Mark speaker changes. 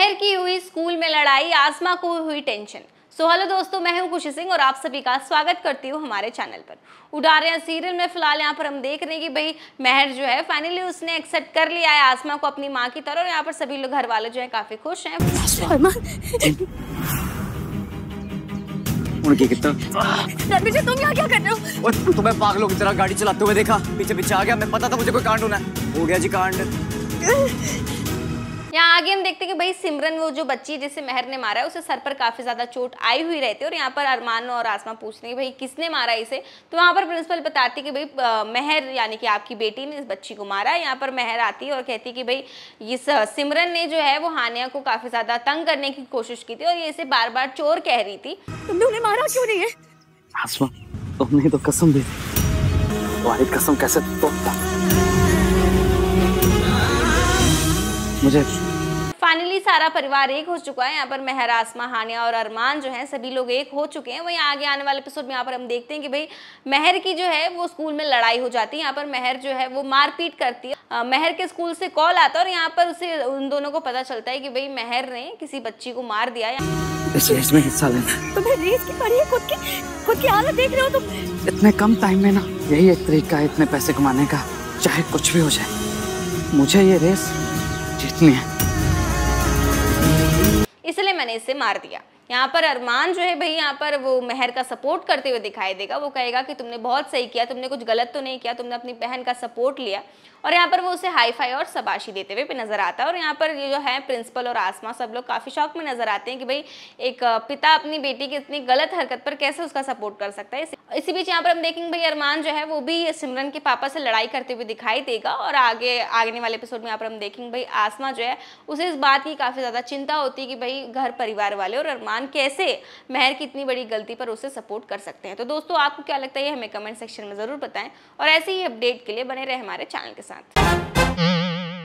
Speaker 1: लड़ाई आसमा को हुई टेंशन। सो हेलो दोस्तों मैं हूँ खुशी सिंह और आप सभी का स्वागत करती हूँ हमारे चैनल पर। उड़ा रहे हैं सीरियल में फ़िलहाल यहाँ पर हम देख रहे हैं कि भाई महर जो है फाइनली उसने एक्सेप्ट कर लिया है आसमा को अपनी माँ की तरह और यहाँ पर सभी लोग घर वाले जो है काफ़ी खुश हैं।
Speaker 2: कितना?
Speaker 3: तुम यहाँ क्या कर रहे हो?
Speaker 2: और तुम्हें पागलों की तरह गाड़ी चलाते हुए देखा? पीछे पीछे आ गया मैं पता था मुझे कोई कांड होना है। हो गया जी कांड।
Speaker 1: आगे हम देखते हैं कि भाई सिमरन वो जो बच्ची है जिसे महर ने मारा है उसे सर पर काफ़ी ज़्यादा चोट आई हुई रहती है और यहाँ पर अरमान और आसमा पूछते हैं कि भाई किसने मारा इसे? तो वहाँ पर प्रिंसिपल बताती कि भाई महर यानी कि आपकी बेटी ने इस बच्ची को मारा है। यहाँ पर महर आती है और कहती कि भाई इस सिमरन ने जो है वो हानिया को काफ़ी ज़्यादा तंग करने की कोशिश की थी और ये इसे बार बार चोर कह रही थी।
Speaker 3: तुमने उन्हें मारा? क्यों नहीं है?
Speaker 2: आसमा तुमने तो कसम दी। तुम्हारी कसम कैसे तोड़ता? मुझे
Speaker 1: फाइनली सारा परिवार एक हो चुका है। यहाँ पर मेहर आसमा हानिया और अरमान जो है सभी लोग एक हो चुके हैं। वहीं आगे आने वाले एपिसोड में यहाँ पर हम देखते हैं कि भाई मेहर की जो है वो स्कूल में लड़ाई हो जाती है। यहाँ पर मेहर जो है वो मारपीट करती है। मेहर के स्कूल से कॉल आता है और यहाँ पर उसे उन दोनों को पता चलता है कि भाई मेहर ने किसी बच्ची को मार दिया है
Speaker 2: इस रेस में हिस्सा लेना
Speaker 3: तुम्हें रेस की पड़ी है खुद की खुद की हालत देख रहे हो तुम।
Speaker 2: इतने कम टाइम में ना यही एक तरीका है इतने पैसे कमाने का चाहे कुछ भी हो जाए। मुझे ये रेस जीतनी है।
Speaker 1: इसलिए मैंने इसे मार दिया। यहाँ पर अरमान जो है भाई, यहाँ पर वो मेहर का सपोर्ट करते हुए दिखाई देगा। वो कहेगा कि तुमने बहुत सही किया, तुमने कुछ गलत तो नहीं किया, तुमने अपनी बहन का सपोर्ट लिया। और यहाँ पर वो उसे हाई फाई और शबाशी देते हुए भी नज़र आता है। और यहाँ पर ये जो है प्रिंसिपल और आसमा सब लोग काफ़ी शौक में नज़र आते हैं कि भाई, एक, पिता अपनी बेटी की इतनी गलत हरकत पर कैसे उसका सपोर्ट कर सकता है? इसी- बीच यहाँ पर हम देखेंगे भाई अरमान जो है वो भी सिमरन के पापा से लड़ाई करते हुए दिखाई देगा और आगे आगे वाले एपिसोड में यहाँ पर हम देखेंगे भाई आसमा जो है, उसे इस बात की काफ़ी ज़्यादा चिंता होती है कि भाई घर परिवार वाले और अरमान कैसे महर की इतनी बड़ी गलती पर उसे सपोर्ट कर सकते हैं। तो दोस्तों, आपको क्या लगता है हमें कमेंट सेक्शन में ज़रूर बताएँ और ऐसे ही अपडेट के लिए बने रहे हमारे चैनल के साथ।